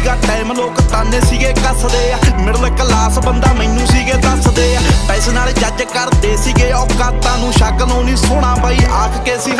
ਸੀਗਾ ਟਾਈਮ ਲੋਕ ਤਾਨੇ ਸੀਗੇ, ਕੱਸਦੇ ਆ। ਮਿਡਲ ਕਲਾਸ ਬੰਦਾ ਮੈਨੂੰ ਸੀਗੇ, ਦੱਸਦੇ ਆ। ਪੈਸੇ ਨਾਲ ਜੱਜ ਕਰਦੇ ਸੀਗੇ, ਔਕਾਤਾਂ ਨੂੰ ਸ਼ੱਕ ਨੂੰ ਨਹੀਂ ਸੋਣਾ ਬਾਈ, ਆਖ ਕੇ ਸੀ